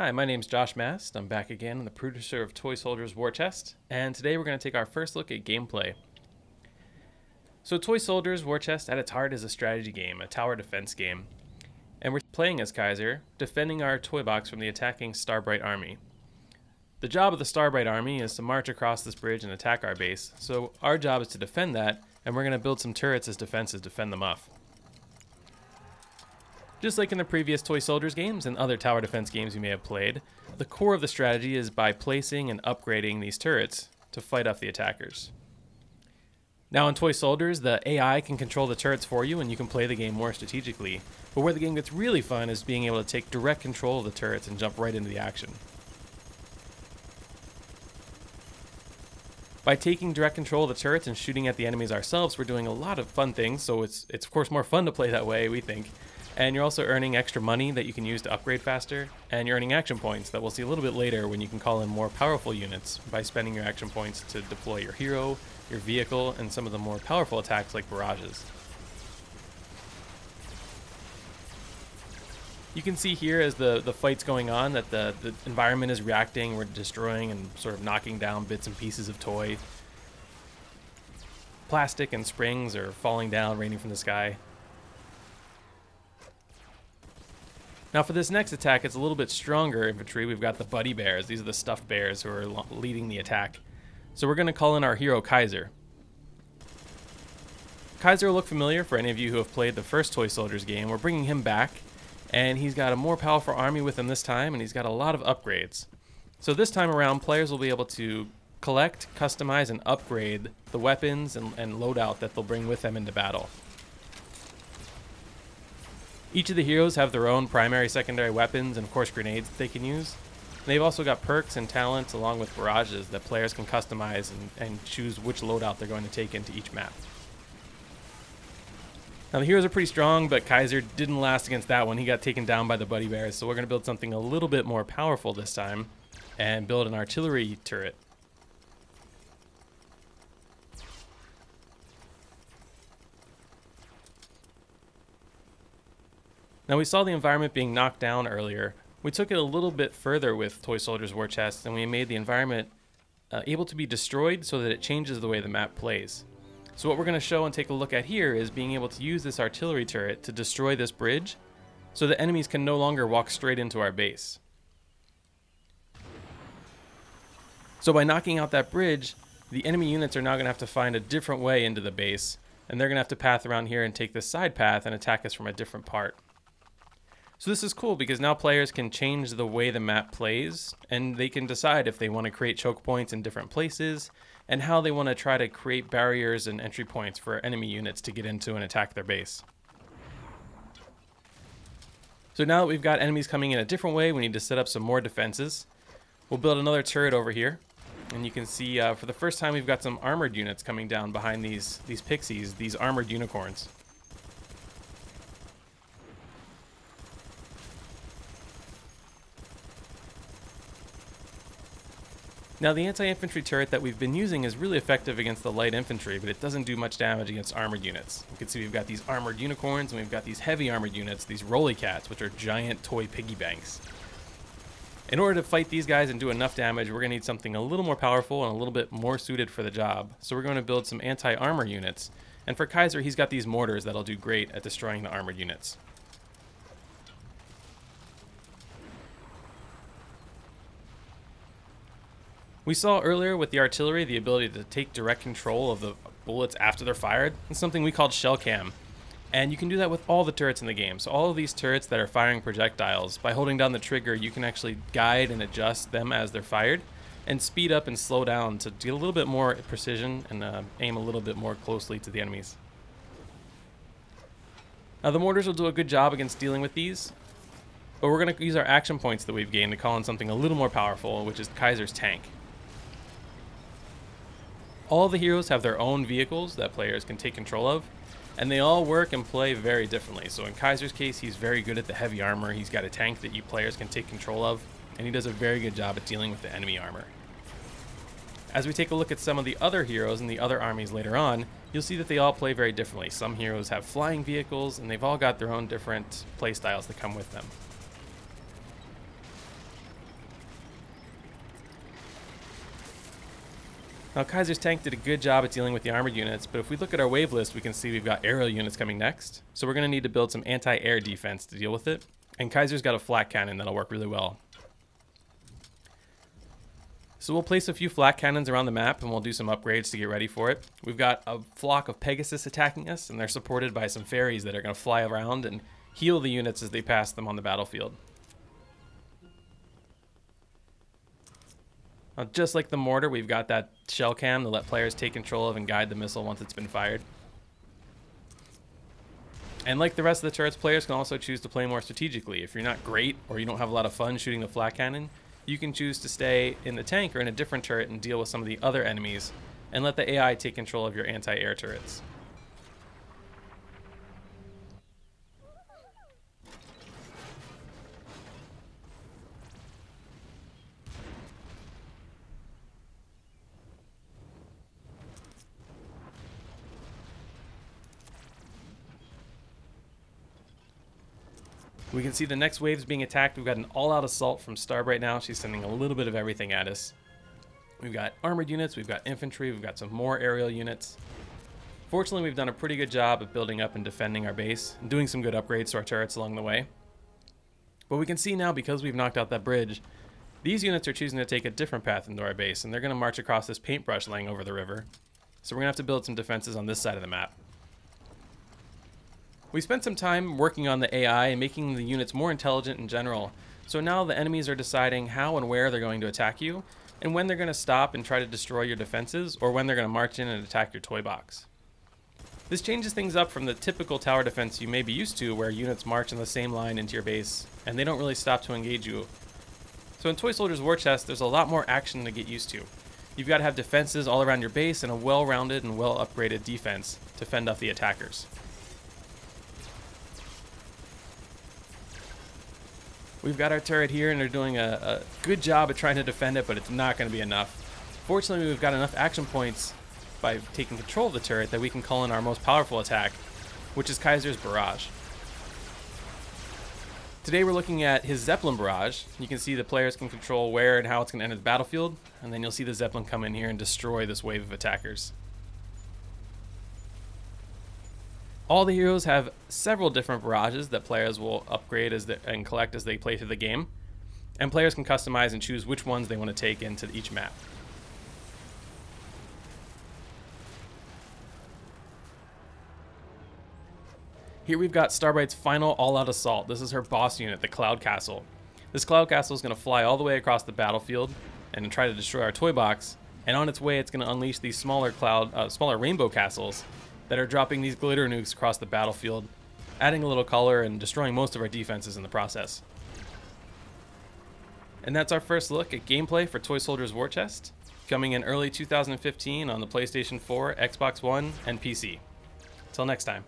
Hi, my name is Josh Mast. I'm back again. I'm the producer of Toy Soldiers War Chest, and today we're going to take our first look at gameplay. So, Toy Soldiers War Chest at its heart is a strategy game, a tower defense game, and we're playing as Kaiser, defending our toy box from the attacking Starbright army. The job of the Starbright army is to march across this bridge and attack our base, so our job is to defend that, and we're going to build some turrets as defenses to them off. Just like in the previous Toy Soldiers games and other tower defense games you may have played, the core of the strategy is by placing and upgrading these turrets to fight off the attackers. Now in Toy Soldiers, the AI can control the turrets for you and you can play the game more strategically, but where the game gets really fun is being able to take direct control of the turrets and jump right into the action. By taking direct control of the turrets and shooting at the enemies ourselves, we're doing a lot of fun things, so it's, it's of course more fun to play that way, we think, and you're also earning extra money that you can use to upgrade faster, and you're earning action points that we'll see a little bit later when you can call in more powerful units by spending your action points to deploy your hero, your vehicle, and some of the more powerful attacks like barrages. You can see here as the, the fight's going on that the, the environment is reacting, we're destroying and sort of knocking down bits and pieces of toy. Plastic and springs are falling down, raining from the sky. Now for this next attack, it's a little bit stronger infantry. We've got the Buddy Bears. These are the stuffed bears who are leading the attack. So we're going to call in our hero Kaiser. Kaiser will look familiar for any of you who have played the first Toy Soldiers game. We're bringing him back, and he's got a more powerful army with him this time, and he's got a lot of upgrades. So this time around, players will be able to collect, customize, and upgrade the weapons and, and loadout that they'll bring with them into battle. Each of the heroes have their own primary, secondary weapons, and of course grenades that they can use. They've also got perks and talents along with barrages that players can customize and, and choose which loadout they're going to take into each map. Now the heroes are pretty strong, but Kaiser didn't last against that one. He got taken down by the Buddy Bears, so we're going to build something a little bit more powerful this time and build an artillery turret. Now we saw the environment being knocked down earlier. We took it a little bit further with Toy Soldiers War Chest and we made the environment uh, able to be destroyed so that it changes the way the map plays. So what we're going to show and take a look at here is being able to use this artillery turret to destroy this bridge so that enemies can no longer walk straight into our base. So by knocking out that bridge, the enemy units are now going to have to find a different way into the base, and they're going to have to path around here and take this side path and attack us from a different part. So this is cool because now players can change the way the map plays and they can decide if they want to create choke points in different places and how they want to try to create barriers and entry points for enemy units to get into and attack their base. So now that we've got enemies coming in a different way, we need to set up some more defenses. We'll build another turret over here. And you can see uh, for the first time we've got some armored units coming down behind these, these pixies, these armored unicorns. Now the anti-infantry turret that we've been using is really effective against the light infantry, but it doesn't do much damage against armored units. You can see we've got these armored unicorns and we've got these heavy armored units, these rolly cats, which are giant toy piggy banks. In order to fight these guys and do enough damage, we're going to need something a little more powerful and a little bit more suited for the job. So we're going to build some anti-armor units. And for Kaiser, he's got these mortars that'll do great at destroying the armored units. We saw earlier with the artillery the ability to take direct control of the bullets after they're fired. It's something we called shell cam. And you can do that with all the turrets in the game. So all of these turrets that are firing projectiles, by holding down the trigger, you can actually guide and adjust them as they're fired and speed up and slow down to get a little bit more precision and uh, aim a little bit more closely to the enemies. Now the mortars will do a good job against dealing with these, but we're going to use our action points that we've gained to call in something a little more powerful, which is Kaiser's tank. All the heroes have their own vehicles that players can take control of, and they all work and play very differently. So in Kaiser's case, he's very good at the heavy armor. He's got a tank that you players can take control of, and he does a very good job at dealing with the enemy armor. As we take a look at some of the other heroes and the other armies later on, you'll see that they all play very differently. Some heroes have flying vehicles, and they've all got their own different playstyles that come with them. Now Kaiser's tank did a good job at dealing with the armored units, but if we look at our wave list, we can see we've got aerial units coming next. So we're going to need to build some anti-air defense to deal with it. And Kaiser's got a flak cannon that'll work really well. So we'll place a few flak cannons around the map and we'll do some upgrades to get ready for it. We've got a flock of Pegasus attacking us and they're supported by some fairies that are going to fly around and heal the units as they pass them on the battlefield. Now, just like the mortar, we've got that shell cam to let players take control of and guide the missile once it's been fired. And like the rest of the turrets, players can also choose to play more strategically. If you're not great or you don't have a lot of fun shooting the flak cannon, you can choose to stay in the tank or in a different turret and deal with some of the other enemies and let the AI take control of your anti-air turrets. We can see the next wave's being attacked. We've got an all-out assault from Starbright now. She's sending a little bit of everything at us. We've got armored units, we've got infantry, we've got some more aerial units. Fortunately, we've done a pretty good job of building up and defending our base, and doing some good upgrades to our turrets along the way. But we can see now, because we've knocked out that bridge, these units are choosing to take a different path into our base, and they're going to march across this paintbrush laying over the river. So we're going to have to build some defenses on this side of the map. We spent some time working on the AI and making the units more intelligent in general, so now the enemies are deciding how and where they're going to attack you, and when they're going to stop and try to destroy your defenses, or when they're going to march in and attack your toy box. This changes things up from the typical tower defense you may be used to, where units march in the same line into your base, and they don't really stop to engage you. So in Toy Soldiers War Chest, there's a lot more action to get used to. You've got to have defenses all around your base and a well-rounded and well-upgraded defense to fend off the attackers. We've got our turret here, and they're doing a, a good job at trying to defend it, but it's not going to be enough. Fortunately, we've got enough action points by taking control of the turret that we can call in our most powerful attack, which is Kaiser's Barrage. Today we're looking at his Zeppelin Barrage. You can see the players can control where and how it's going to enter the battlefield, and then you'll see the Zeppelin come in here and destroy this wave of attackers. All the heroes have several different barrages that players will upgrade as and collect as they play through the game, and players can customize and choose which ones they want to take into each map. Here we've got Starbright's final all-out assault. This is her boss unit, the Cloud Castle. This Cloud Castle is going to fly all the way across the battlefield and try to destroy our toy box, and on its way it's going to unleash these smaller cloud, uh, smaller rainbow castles that are dropping these glitter nukes across the battlefield, adding a little color and destroying most of our defenses in the process. And that's our first look at gameplay for Toy Soldiers War Chest, coming in early 2015 on the PlayStation 4, Xbox One, and PC. Until next time.